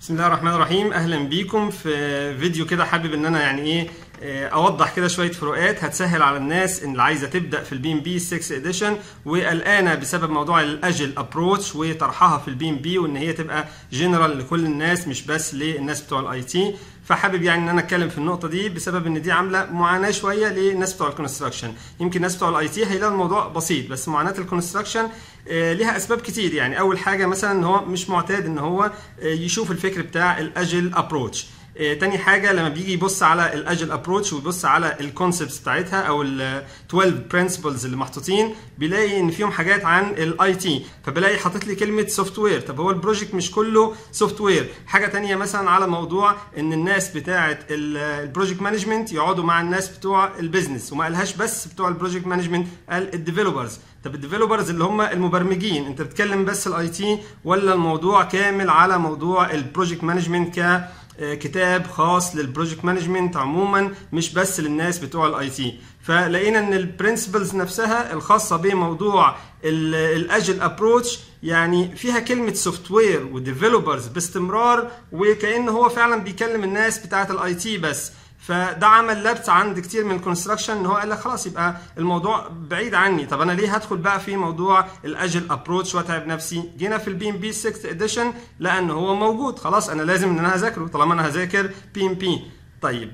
بسم الله الرحمن الرحيم. أهلا بيكم في فيديو كده حابب إن أنا يعني إيه آه، أوضح كده شوية فروقات هتسهل على الناس اللي عايزة تبدأ في ال PMP 6 edition وقلقانه بسبب موضوع ال agile approach وطرحها في ال PMP وإن هي تبقى جنرال لكل الناس مش بس للناس بتوع ال IT فحابب يعني إن أنا أتكلم في النقطة دي بسبب إن دي عاملة معاناة شوية للناس بتوع ال construction يمكن الناس بتوع ال IT هيلاقوا الموضوع بسيط بس معاناة ال construction آه، ليها أسباب كتير. يعني أول حاجة مثلا إن هو مش معتاد إن هو آه، يشوف الفكر بتاع ال agile approach تاني حاجة لما بيجي يبص على ال agile approach ويبص على ال concepts بتاعتها أو ال 12 principles اللي محطوطين بيلاقي إن فيهم حاجات عن ال IT فبلاقي حاطط لي كلمة software طب هو ال project مش كله software حاجة تانية مثلا على موضوع إن الناس بتاعة ال project management يقعدوا مع الناس بتوع ال business وما قالهاش بس بتوع ال project management قال ال developers طب ال developers اللي هم المبرمجين أنت بتتكلم بس ال IT ولا الموضوع كامل على موضوع ال project management ك كتاب خاص لل project management عموما مش بس للناس بتوع ال IT فلقينا إن ال principles نفسها الخاصة بموضوع ال agile approach يعني فيها كلمة software و developers باستمرار وكان هو فعلا بيكلم الناس بتاعة ال IT بس. فده عمل لبس عند كتير من ال construction إن هو قال لك خلاص يبقى الموضوع بعيد عني. طب أنا ليه هدخل بقى في موضوع ال agile approach وأتعب نفسي؟ جينا في ال PMP 6 edition لأن هو موجود. خلاص أنا لازم إن أنا هذاكره طالما أنا هذاكر PMP طيب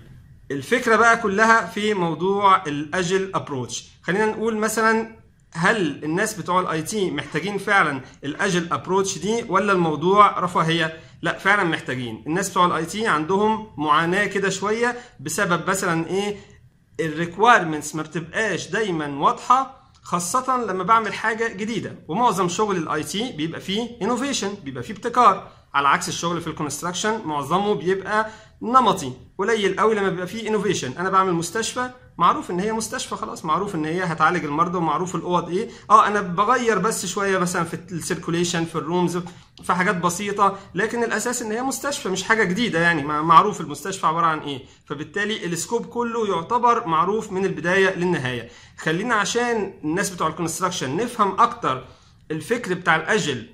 الفكرة بقى كلها في موضوع ال agile approach خلينا نقول مثلا هل الناس بتوع ال IT محتاجين فعلا ال agile approach دي ولا الموضوع رفاهية؟ لا فعلا محتاجين. الناس بتوع ال IT عندهم معاناة كده شوية بسبب مثلا إيه ال requirements ما بتبقاش دايما واضحة خاصة لما بعمل حاجة جديدة. ومعظم شغل ال IT بيبقى فيه innovation بيبقى فيه ابتكار على عكس الشغل في ال construction معظمه بيبقى نمطي قليل قوي لما بيبقى فيه innovation أنا بعمل مستشفى معروف إن هي مستشفى خلاص معروف إن هي هتعالج المرضى ومعروف الأوض إيه. آه أنا بغير بس شوية مثلا في ال circulation في ال rooms في حاجات بسيطة لكن الأساس إن هي مستشفى مش حاجة جديدة يعني. معروف المستشفى عبارة عن إيه. فبالتالي ال scope كله يعتبر معروف من البداية للنهاية. خلينا عشان الناس بتوع ال construction نفهم أكتر الفكر بتاع ال agile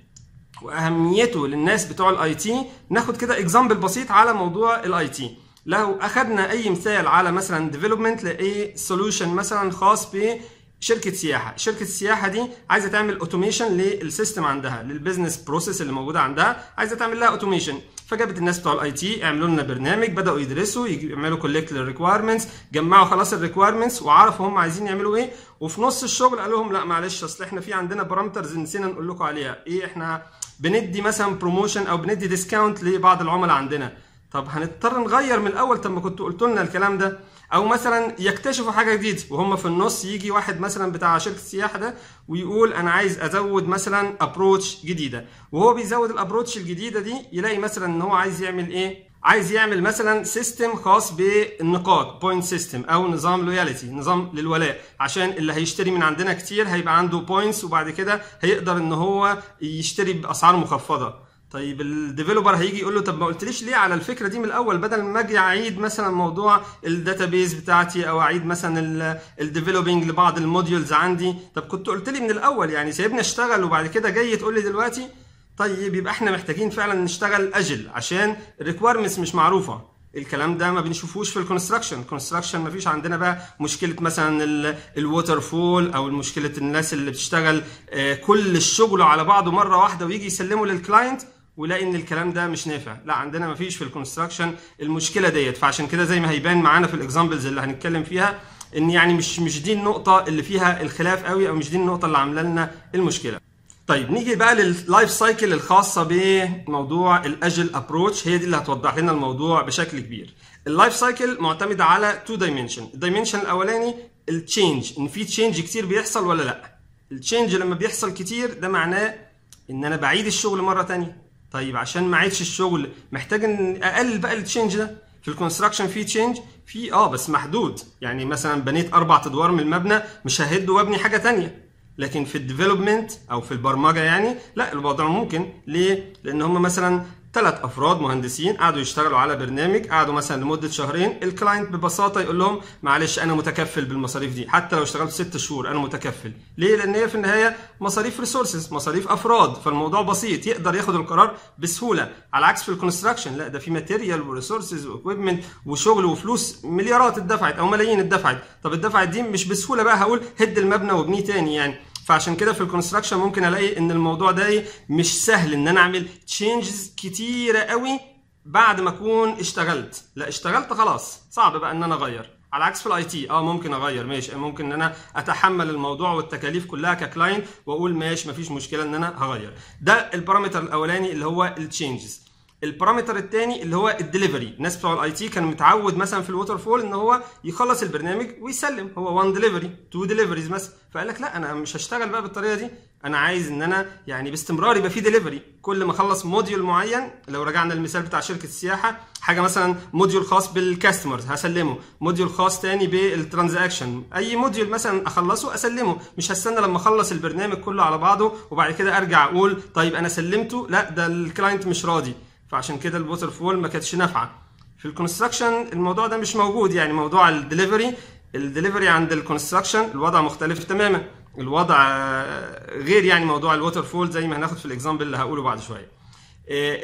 وأهميته للناس بتوع ال IT ناخد كده example بسيط على موضوع ال IT لو أخذنا أي مثال على مثلا development لأي solution مثلا خاص بشركة سياحة. شركة السياحه دي عايزة تعمل automation لل system عندها لل business process اللي موجودة عندها عايزة تعمل لها automation فجابت الناس بتوع ال IT اعملوا لنا برنامج بدأوا يدرسوا يعملوا collect لل requirements جمعوا خلاص ال requirements وعرفوا هم عايزين يعملوا إيه. وفي نص الشغل قال لهم لا معلش أصل إحنا في عندنا parameters نسينا نقول لكم عليها. إيه إحنا بندي مثلا promotion أو بندي discount لبعض العملاء عندنا. طب هنضطر نغير من الأول. طب ما كنتوا قلتوا لنا الكلام ده. أو مثلا يكتشفوا حاجة جديدة وهم في النص يجي واحد مثلا بتاع شركة السياحه ده ويقول أنا عايز أزود مثلا approach جديدة. وهو بيزود ال approach الجديدة دي يلاقي مثلا إن هو عايز يعمل إيه؟ عايز يعمل مثلا system خاص بالنقاط point system أو نظام loyalty نظام للولاء. عشان اللي هيشتري من عندنا كتير هيبقى عنده points وبعد كده هيقدر إن هو يشتري بأسعار مخفضة. طيب ال developer هيجي يقول له طب ما قلتليش ليه على الفكرة دي من الأول؟ بدل ما أجي أعيد مثلا موضوع ال database بتاعتي أو أعيد مثلا ال developing لبعض ال modules عندي طب كنت قلت لي من الأول يعني سايبني أشتغل وبعد كده جاي تقول لي دلوقتي طيب يبقى إحنا محتاجين فعلا نشتغل agile عشان ال requirements مش معروفة. الكلام ده ما بنشوفوش في ال construction ال construction ما فيش عندنا بقى مشكلة مثلا ال waterfall أو مشكلة الناس اللي بتشتغل كل الشغل على بعضه مرة واحدة ويجي يسلمه لل client ويلاقي إن الكلام ده مش نافع. لا عندنا ما فيش في ال construction المشكلة ديت. فعشان كده زي ما هيبان معانا في ال examples اللي هنتكلم فيها إن يعني مش مش دي النقطة اللي فيها الخلاف قوي أو مش دي النقطة اللي عاملة لنا المشكلة. طيب نيجي بقى لل life cycle الخاصة بموضوع ال agile approach هي دي اللي هتوضح لنا الموضوع بشكل كبير. ال life cycle معتمدة على two dimension ال dimension الأولاني ال change إن في change كتير بيحصل ولا لأ؟ ال changes لما بيحصل كتير ده معناه إن أنا بعيد الشغل مرة تانية. طيب عشان ما اعيدش الشغل محتاج إن اقلل بقى ال change ده. في ال construction في change في آه بس محدود. يعني مثلا بنيت أربع أدوار من المبنى مش ههد وأبني حاجة تانية. لكن في ال development أو في البرمجة يعني لا الوضع ممكن. ليه؟ لأن هم مثلا ثلاث افراد مهندسين قعدوا يشتغلوا على برنامج قعدوا مثلا لمدة شهرين. ال client ببساطة يقول لهم معلش أنا متكفل بالمصاريف دي حتى لو اشتغلت ست شهور أنا متكفل. ليه؟ لأن هي في النهاية مصاريف resources مصاريف أفراد. فالموضوع بسيط يقدر ياخد القرار بسهولة. على عكس في ال construction لا ده في material و resources و equipment وشغل وفلوس مليارات اتدفعت أو ملايين اتدفعت. طب اتدفعت دي مش بسهولة بقى هقول هد المبنى وابنيه تاني يعني. فعشان كده في ال construction ممكن ألاقي إن الموضوع ده إيه مش سهل إن أنا أعمل changes كتيرة قوي بعد ما أكون اشتغلت. لا اشتغلت خلاص. صعب بقى إن أنا أغير. على عكس في ال IT آه ممكن أغير. ماشي. ممكن إن أنا أتحمل الموضوع والتكاليف كلها ك client وأقول ماشي مفيش مشكلة إن أنا هغير. ده ال parameter الأولاني اللي هو ال changes ال parameter الثاني اللي هو الدليفري. الناس بتوع ال IT كان متعود مثلا في ال waterfall إن هو يخلص البرنامج ويسلم. هو 1 دليفري 2 deliveries مثلا فقال لك لا أنا مش هشتغل بقى بالطريقة دي. أنا عايز إن أنا يعني باستمرار يبقى في دليفري كل ما أخلص module معين لو رجعنا للمثال بتاع شركة السياحة حاجة مثلا module خاص بال customers هسلمه. module خاص تاني بال transaction أي module مثلا أخلصه أسلمه. مش هستنى لما أخلص البرنامج كله على بعضه وبعد كده أرجع أقول طيب أنا سلمته. لا ده ال client مش راضي. فعشان كده ال waterfall ما كانتش نافعة. في ال construction الموضوع ده مش موجود يعني موضوع ال delivery ال delivery عند ال construction الوضع مختلف تماما. الوضع غير يعني موضوع ال waterfall زي ما هناخد في ال example اللي هقوله بعد شوية.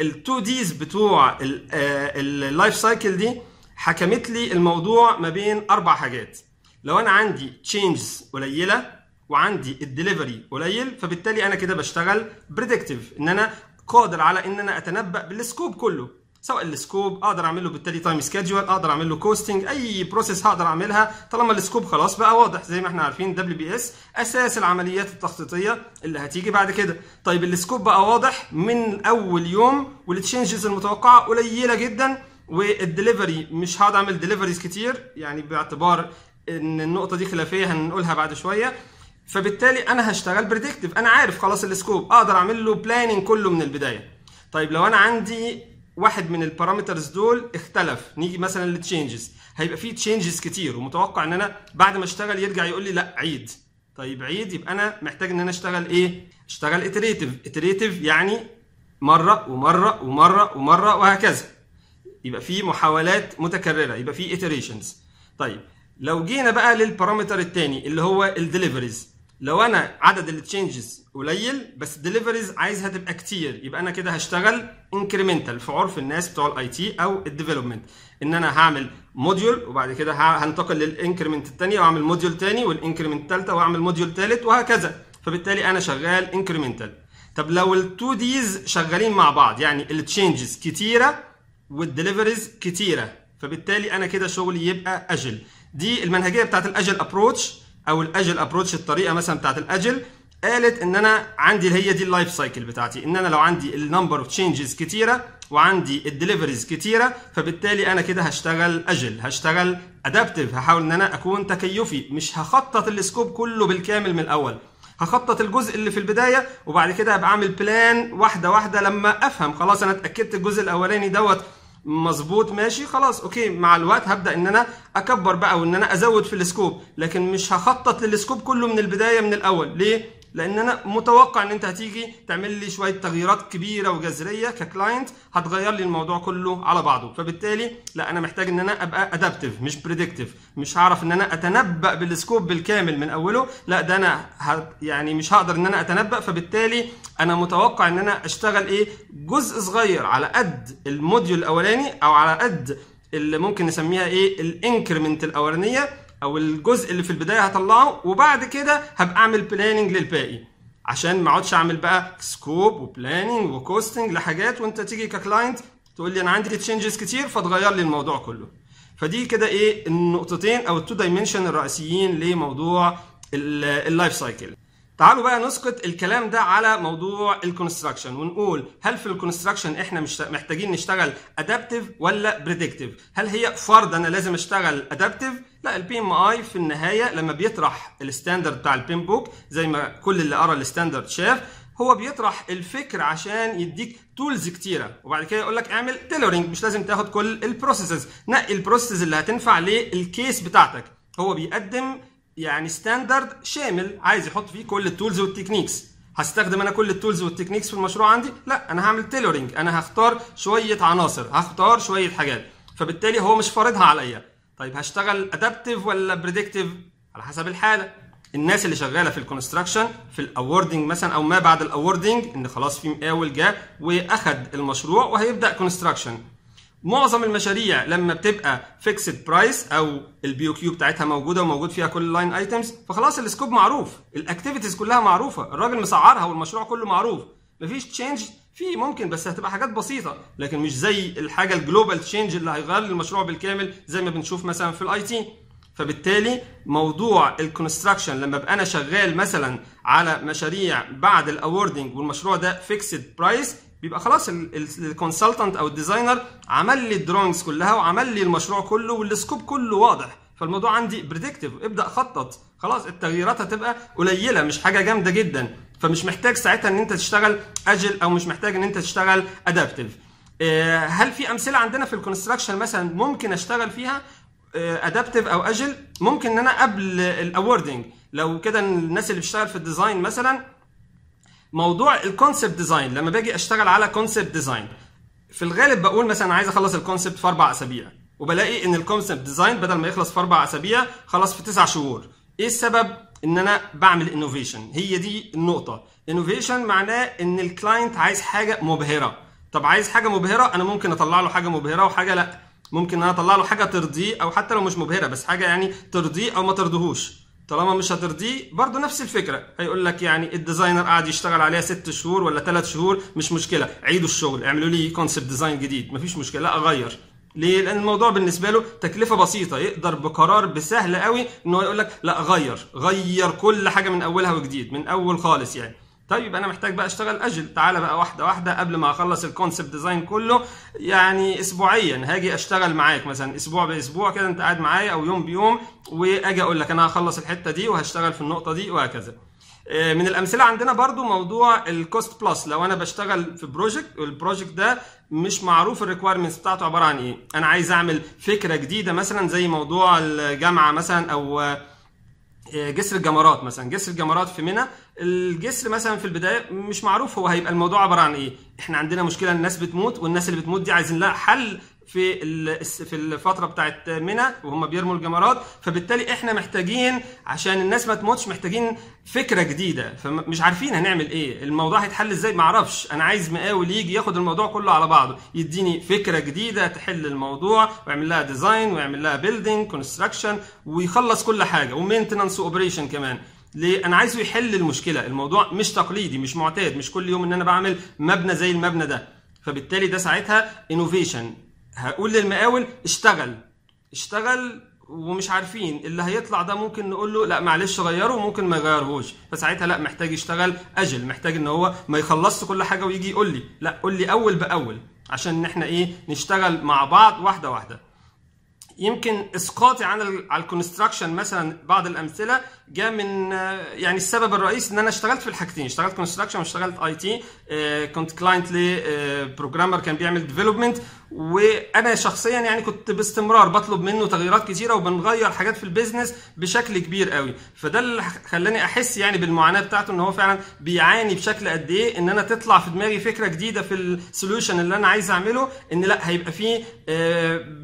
ال two D's بتوع ال life cycle دي حكمت لي الموضوع ما بين أربع حاجات. لو أنا عندي changes قليلة وعندي الدليفري قليل فبالتالي أنا كده بشتغل predictive إن أنا قادر على إن أنا أتنبأ بال scope كله. سواء ال scope أقدر اعمل له بالتالي time schedule أقدر اعمل له costing أي process هقدر أعملها. طالما ال scope خلاص بقى واضح زي ما إحنا عارفين WBS أساس العمليات التخطيطية اللي هتيجي بعد كده. طيب ال scope بقى واضح من أول يوم وال changes المتوقعة قليلة جدا والدليفري مش هقعد أعمل deliveries كتير. يعني باعتبار إن النقطة دي خلافية هنقولها بعد شوية. فبالتالي أنا هشتغل predictive أنا عارف خلاص ال scope أقدر أعمل له planning كله من البداية. طيب لو أنا عندي واحد من ال parameters دول اختلف نيجي مثلا لل changes هيبقى فيه changes كتير ومتوقع إن أنا بعد ما اشتغل يرجع يقول لي لا عيد. طيب عيد يبقى أنا محتاج إن أنا اشتغل إيه؟ اشتغل iterative iterative يعني مرة ومرة ومرة ومرة وهكذا. يبقى في محاولات متكررة يبقى في iterations طيب لو جينا بقى لل parameter الثاني اللي هو ال deliveries لو أنا عدد ال changes قليل بس ال deliveries عايزها تبقى كتير يبقى أنا كده هشتغل incremental في عرف الناس بتوع ال IT أو ال development إن أنا هعمل module وبعد كده هنتقل لل increment الثانية وأعمل module ثاني وال increment الثالثه وأعمل module ثالث وهكذا. فبالتالي أنا شغال incremental طب لو ال two D's شغالين مع بعض يعني ال changes كتيرة وال deliveries كتيرة فبالتالي أنا كده شغلي يبقى agile دي المنهجية بتاعت ال agile approach أو ال agile approach الطريقة مثلا بتاعت ال agile قالت إن أنا عندي هي دي ال life cycle بتاعتي. إن أنا لو عندي ال number of changes كتيرة وعندي ال deliveries كتيرة فبالتالي أنا كده هشتغل agile هشتغل adaptive هحاول إن أنا أكون تكيفي. مش هخطط ال scope كله بالكامل من الأول. هخطط الجزء اللي في البداية وبعد كده هبقى اعمل plan واحدة واحدة لما أفهم. خلاص أنا اتأكدت الجزء الأولاني دوت مظبوط ماشي خلاص okay مع الوقت هبدأ إن أنا أكبر بقى وإن أنا أزود في ال scope لكن مش هخطط لل scope كله من البداية من الأول. ليه؟ لأن أنا متوقع إن أنت هتيجي تعمل لي شوية تغييرات كبيرة وجذرية ك client هتغير لي الموضوع كله على بعضه. فبالتالي لا أنا محتاج إن أنا أبقى adaptive مش predictive مش هعرف إن أنا أتنبأ بال scope بالكامل من أوله. لا ده أنا. يعني مش هقدر إن أنا أتنبأ. فبالتالي أنا متوقع إن أنا أشتغل إيه؟ جزء صغير على قد ال module الأولاني أو على قد اللي ممكن نسميها إيه؟ ال increment الأولانية. أو الجزء اللي في البداية هطلعه وبعد كده هبقى أعمل planning للباقي. عشان ما أقعدش أعمل بقى scope و planning و costing لحاجات وأنت تيجي ك client تقول لي أنا عندي changes كتير فتغير لي الموضوع كله. فدي كده إيه النقطتين أو ال two dimension الرئيسيين لموضوع ال life cycle تعالوا بقى نسقط الكلام ده على موضوع ال construction ونقول هل في ال construction إحنا مش محتاجين نشتغل adaptive ولا predictive هل هي فرض أنا لازم أشتغل adaptive لا ال PMI في النهاية لما بيطرح ال standard بتاع ال PMBOK زي ما كل اللي قرأ ال standard شاف هو بيطرح الفكر عشان يديك tools كتيرة. وبعد كده يقول لك اعمل tailoring مش لازم تاخد كل ال processes نقي ال processes اللي هتنفع لل case بتاعتك. هو بيقدم يعني standard شامل عايز يحط فيه كل ال tools وال techniques هستخدم أنا كل ال tools وال techniques في المشروع عندي؟ لا أنا هعمل tailoring أنا هختار شوية عناصر هختار شوية حاجات. فبالتالي هو مش فارضها عليا. طيب هشتغل adaptive ولا predictive على حسب الحالة. الناس اللي شغالة في ال construction في ال awarding مثلا أو ما بعد ال awarding إن خلاص في مقاول جاء وأخد المشروع وهيبدأ construction معظم المشاريع لما بتبقى fixed price أو ال BOQ بتاعتها موجودة وموجود فيها كل ال line items فخلاص ال scope معروف. ال activities كلها معروفة. الراجل مسعرها والمشروع كله معروف. مفيش change في ممكن بس هتبقى حاجات بسيطة. لكن مش زي الحاجة ال global change اللي هيغير المشروع بالكامل زي ما بنشوف مثلا في ال IT فبالتالي موضوع ال construction لما ابقى أنا شغال مثلا على مشاريع بعد ال awarding والمشروع ده fixed price بيبقى خلاص ال consultant أو ال designer عمل لي ال drawings كلها وعمل لي المشروع كله وال scope كله واضح. فالموضوع عندي predictive ابدأ خطط. خلاص التغييرات هتبقى قليلة مش حاجة جامدة جدا. فمش محتاج ساعتها إن أنت تشتغل agile أو مش محتاج إن أنت تشتغل adaptive هل في أمثلة عندنا في ال construction مثلا ممكن أشتغل فيها؟ adaptive أو agile ممكن إن أنا قبل ال awarding لو كده الناس اللي بتشتغل في ال design مثلا موضوع ال concept design لما باجي أشتغل على concept design في الغالب بقول مثلا عايز أخلص ال concept في أربع أسابيع وبلاقي إن ال concept design بدل ما يخلص في أربع أسابيع خلص في تسع شهور. إيه السبب؟ إن أنا بعمل innovation هي دي النقطة. innovation معناه إن ال client عايز حاجة مبهرة. طب عايز حاجة مبهرة؟ أنا ممكن أطلع له حاجة مبهرة وحاجة لأ. ممكن أنا أطلع له حاجة ترضيه أو حتى لو مش مبهرة بس حاجة يعني ترضيه أو ما ترضيهوش. طالما مش هترضيه برضه نفس الفكرة. هيقول لك يعني ال designer قاعد يشتغل عليها ست شهور ولا ثلاث شهور مش مشكلة. عيدوا الشغل اعملوا لي concept design جديد. مفيش مشكلة لا اغير ليه؟ لأن الموضوع بالنسبة له تكلفة بسيطة يقدر بقرار بسهل قوي إن هو يقول لك لا غير غير كل حاجة من أولها وجديد من أول خالص يعني. طيب أنا محتاج بقى أشتغل agile. تعالى بقى واحدة واحدة قبل ما أخلص ال concept design كله. يعني اسبوعيا هاجي أشتغل معاك مثلا أسبوع بأسبوع كده أنت قاعد معايا أو يوم بيوم وأجي أقول لك أنا هخلص الحتة دي وهشتغل في النقطة دي وهكذا. من الأمثلة عندنا برضو موضوع ال cost plus لو أنا بشتغل في project وال project ده مش معروف ال requirements بتاعته عبارة عن إيه. أنا عايز أعمل فكرة جديدة مثلا زي موضوع الجامعة مثلا أو جسر الجمرات مثلا. جسر الجمرات في منى الجسر مثلا في البداية مش معروف هو هيبقى الموضوع عبارة عن إيه. إحنا عندنا مشكلة الناس بتموت والناس اللي بتموت دي عايزين لها حل في في الفترة بتاعت منى وهم بيرموا الجمرات. فبالتالي إحنا محتاجين عشان الناس ما تموتش محتاجين فكرة جديدة. فمش عارفين هنعمل إيه. الموضوع هيتحل إزاي؟ ما أعرفش أنا عايز مقاول يجي ياخد الموضوع كله على بعضه. يديني فكرة جديدة تحل الموضوع ويعمل لها design ويعمل لها building construction ويخلص كل حاجة. و maintenance و operation كمان. ليه؟ أنا عايزه يحل المشكلة، الموضوع مش تقليدي مش معتاد مش كل يوم إن أنا بعمل مبنى زي المبنى ده، فبالتالي ده ساعتها innovation هقول للمقاول اشتغل. اشتغل ومش عارفين. اللي هيطلع ده ممكن نقول له لا معلش غيره وممكن ما يغيرهوش. فساعتها لا محتاج يشتغل agile. محتاج إن هو ما يخلصش كل حاجة ويجي يقول لي. لا قول لي أول بأول. عشان إحنا إيه نشتغل مع بعض واحدة واحدة. يمكن إسقاطي عن على ال construction مثلا بعض الأمثلة جاء من يعني السبب الرئيسي إن أنا اشتغلت في الحاجتين اشتغلت construction واشتغلت IT كنت client ل programmer كان بيعمل development وأنا شخصيا يعني كنت باستمرار بطلب منه تغييرات كتيرة وبنغير حاجات في ال business بشكل كبير قوي. فده اللي خلاني أحس يعني بالمعاناة بتاعته إن هو فعلا بيعاني بشكل قد إيه إن أنا تطلع في دماغي فكرة جديدة في ال solution اللي أنا عايز أعمله إن لأ هيبقى فيه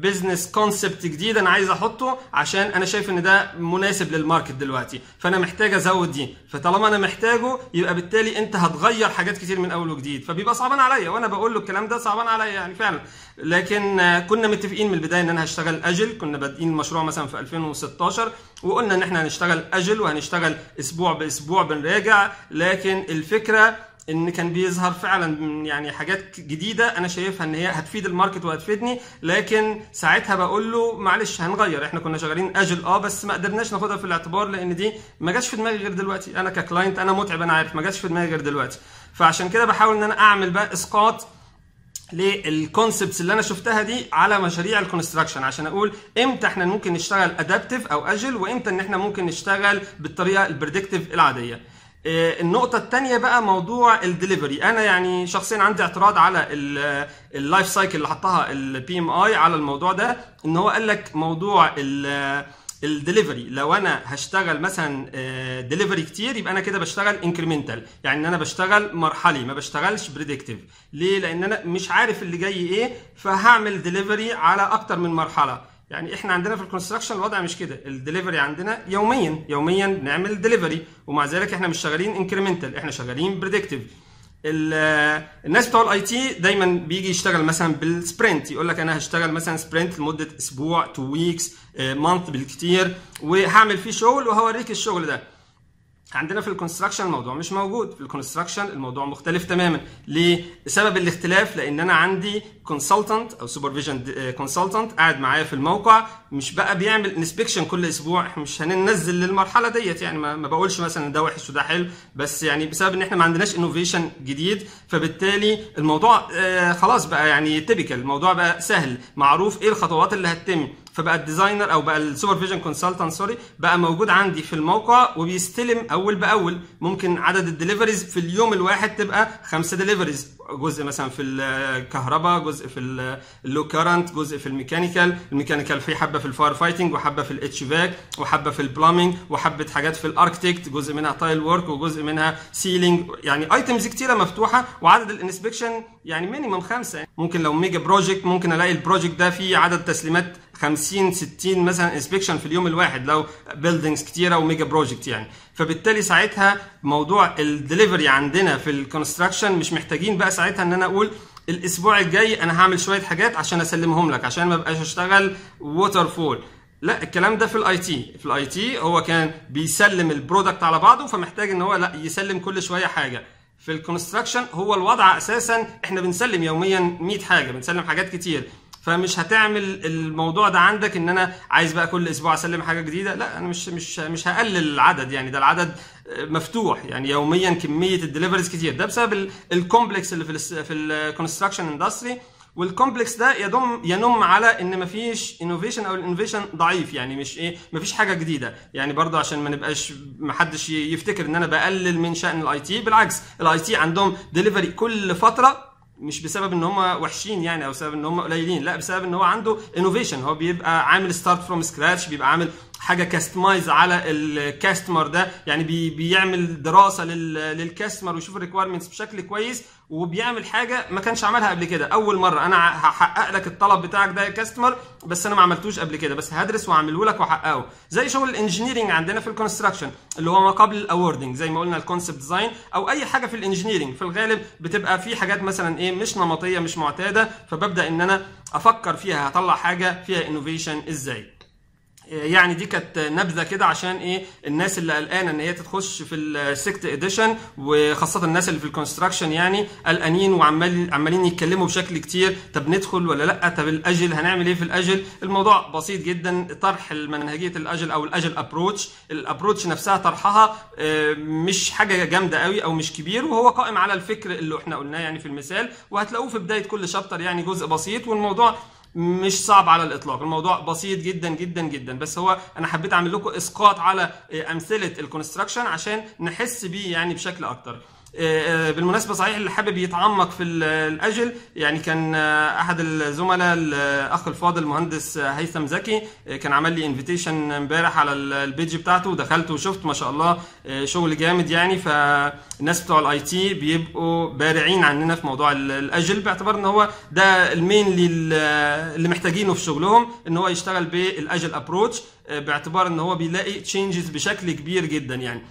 business concept جديد أنا عايز أحطه عشان أنا شايف إن ده مناسب لل market دلوقتي. فأنا محتاج أزود دي. فطالما أنا محتاجه يبقى بالتالي أنت هتغير حاجات كتير من أول وجديد. فبيبقى صعبان عليا وأنا بقول له الكلام ده صعبان عليا يعني فعلا. لكن كنا متفقين من البداية إن أنا هشتغل agile. كنا بادئين المشروع مثلا في 2016 وقلنا إن إحنا هنشتغل agile وهنشتغل أسبوع بأسبوع بنراجع. لكن الفكرة إن كان بيظهر فعلا يعني حاجات جديدة أنا شايفها إن هي هتفيد ال market وهتفيدني. لكن ساعتها بقول له معلش هنغير إحنا كنا شغالين agile. آه بس ما قدرناش ناخدها في الاعتبار لأن دي ما جاش في دماغي غير دلوقتي. أنا ك client أنا متعب أنا عارف ما جاش في دماغي غير دلوقتي. فعشان كده بحاول إن أنا أعمل بقى إسقاط لل concepts اللي أنا شفتها دي على مشاريع ال construction عشان أقول إمتى إحنا ممكن نشتغل adaptive أو agile وإمتى إن إحنا ممكن نشتغل بالطريقة ال predictive العادية. النقطة الثانية بقى موضوع الدليفري، أنا يعني شخصيا عندي اعتراض على ال life cycle اللي حطها ال PMI على الموضوع ده، إن هو قال لك موضوع الدليفري. لو أنا هشتغل مثلا دليفري كتير يبقى أنا كده بشتغل incremental يعني إن أنا بشتغل مرحلي ما بشتغلش predictive ليه؟ لأن أنا مش عارف اللي جاي إيه فهعمل دليفري على أكتر من مرحلة. يعني إحنا عندنا في ال construction الوضع مش كده. الدليفري عندنا يوميا يوميا بنعمل دليفري ومع ذلك إحنا مش شغالين incremental إحنا شغالين predictive الناس بتوع ال IT دايما بيجي يشتغل مثلا بال sprint يقول لك أنا هشتغل مثلا sprint لمدة أسبوع two weeks month بالكتير وهعمل فيه شغل وهوريك الشغل ده. عندنا في ال construction الموضوع مش موجود. في ال construction الموضوع مختلف تماما. ليه؟ سبب الاختلاف لأن أنا عندي consultant أو supervision consultant قاعد معايا في الموقع مش بقى بيعمل inspection كل أسبوع. إحنا مش هننزل للمرحلة ديت. يعني ما, ما بقولش مثلا ده وحش وده حلو بس يعني بسبب إن إحنا ما عندناش innovation جديد فبالتالي الموضوع آه خلاص بقى يعني typical الموضوع بقى سهل. معروف إيه الخطوات اللي هتتم؟ فبقى ال designer أو بقى ال supervision consultant sorry بقى موجود عندي في الموقع وبيستلم أول بأول. ممكن عدد ال deliveries في اليوم الواحد تبقى خمسة deliveries. جزء مثلا في الكهرباء جزء في ال low current جزء في ال mechanical. ال mechanical في حبة في ال fire fighting وحبة في ال HVAC وحبة في ال plumbing وحبة حاجات في ال architect جزء منها tile work وجزء منها ceiling يعني items كتيرة مفتوحة وعدد ال inspection يعني minimum خمسة. ممكن لو mega project ممكن ألاقي ال project ده فيه عدد تسليمات 50 60 مثلا inspection في اليوم الواحد لو buildings كتيرة و mega project يعني. فبالتالي ساعتها موضوع الدليفري عندنا في ال construction مش محتاجين بقى ساعتها إن أنا أقول الأسبوع الجاي أنا هعمل شوية حاجات عشان أسلمهم لك عشان ما بقاش أشتغل waterfall لا الكلام ده في ال IT في ال IT هو كان بيسلم ال product على بعضه فمحتاج إن هو لا يسلم كل شوية حاجة. في ال construction هو الوضع أساسا إحنا بنسلم يوميا 100 حاجة بنسلم حاجات كتير. فمش هتعمل الموضوع ده عندك إن أنا عايز بقى كل أسبوع أسلم حاجة جديدة. لا أنا مش مش مش هقلل العدد يعني ده العدد مفتوح يعني يوميا كمية ال deliveries كتير. ده بسبب ال complex اللي في في ال construction industry وال complex ده يضم ينم على إن مفيش innovation أو ال innovation ضعيف يعني مش إيه مفيش حاجة جديدة يعني. برضه عشان ما نبقاش ما حدش يفتكر إن أنا بقلل من شأن ال IT بالعكس ال IT عندهم دليفري كل فترة مش بسبب إن هم وحشين يعني أو بسبب إن هم قليلين لا بسبب إن هو عنده innovation هو بيبقى عامل start from scratch بيبقى عامل حاجة customize على ال customer ده. يعني بي بيعمل دراسة لل customer ويشوف ال requirements بشكل كويس وبيعمل حاجة ما كانش عملها قبل كده. أول مرة أنا هحقق لك الطلب بتاعك ده يا customer بس أنا ما عملتوش قبل كده. بس هدرس واعمله لك واحققه زي شغل ال engineering عندنا في ال construction اللي هو ما قبل ال awarding زي ما قلنا ال concept design أو أي حاجة في ال engineering في الغالب بتبقى في حاجات مثلا إيه مش نمطية مش معتادة فببدأ إن أنا أفكر فيها هطلع حاجة فيها innovation إزاي. يعني دي كانت نبذة كده عشان إيه الناس اللي قلقانة إن هي تخش في ال sixth edition وخاصة الناس اللي في ال construction يعني قلقانين وعمال عمالين يتكلموا بشكل كتير طب ندخل ولا لأ؟ طب ال agile هنعمل إيه في ال agile؟ الموضوع بسيط جدا طرح منهجيه ال agile أو ال agile approach ال approach نفسها طرحها مش حاجة جامدة قوي أو مش كبير وهو قائم على الفكر اللي إحنا قلناه يعني في المثال وهتلاقوه في بداية كل شابتر يعني جزء بسيط والموضوع مش صعب على الإطلاق. الموضوع بسيط جدا جدا جدا. بس هو أنا حبيت أعمل لكم إسقاط على أمثلة الكونستراكشن عشان نحس بيه يعني بشكل أكتر. بالمناسبة صحيح اللي حابب يتعمق في الأجل يعني كان أحد الزملاء الأخ الفاضل المهندس هيثم زكي كان عمل لي invitation امبارح على ال page بتاعته ودخلت وشفت ما شاء الله شغل جامد يعني فالناس بتوع ال IT بيبقوا بارعين عننا في موضوع ال agile باعتبار إن هو ده ال main اللي محتاجينه في شغلهم إن هو يشتغل بال agile approach باعتبار إن هو بيلاقي changes بشكل كبير جدا يعني.